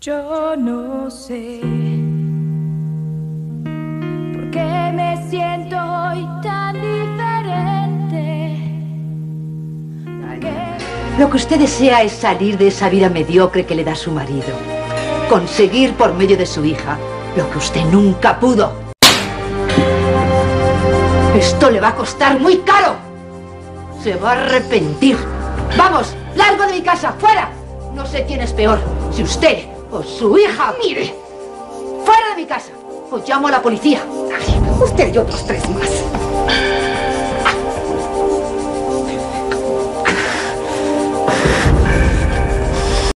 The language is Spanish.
Yo no sé por qué me siento hoy tan diferente. Lo que usted desea es salir de esa vida mediocre que le da su marido. Conseguir por medio de su hija lo que usted nunca pudo. Esto le va a costar muy caro. Se va a arrepentir. Vamos, largo de mi casa, fuera. No sé quién es peor, si usted o su hija. Mire, fuera de mi casa. O llamo a la policía. Usted y otros tres más.